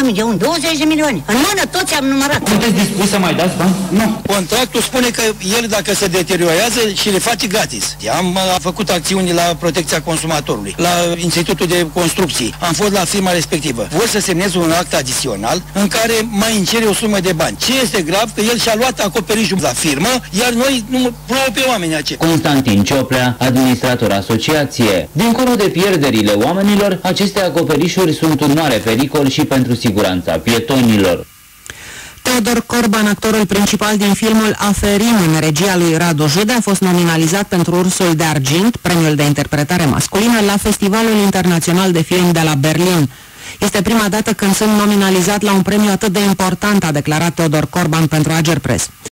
mami, de unde? 20 de milioane. În mână toți am numărat. Sunteți dispus să mai dați bani? Nu. Contractul spune că el dacă se deteriorează și le face gratis. Am a, făcut acțiuni la protecția consumatorului, la Institutul de Construcții. Am fost la firma respectivă. Vor să semnez un act adițional în care mai încere o sumă de bani. Ce este grav? Că el și-a luat acoperișul la firmă, iar noi nu plouă pe oameni aceia. Constantin Cioplea, administrator asociație. Dincolo de pierderile oamenilor, aceste acoperișuri sunt un mare pericol și pentru siguranța pietonilor. Teodor Corban, actorul principal din filmul Aferim în regia lui Radu Jude, a fost nominalizat pentru Ursul de Argint, premiul de interpretare masculină, la Festivalul Internațional de Film de la Berlin. Este prima dată când sunt nominalizat la un premiu atât de important, a declarat Teodor Corban pentru Ager Press.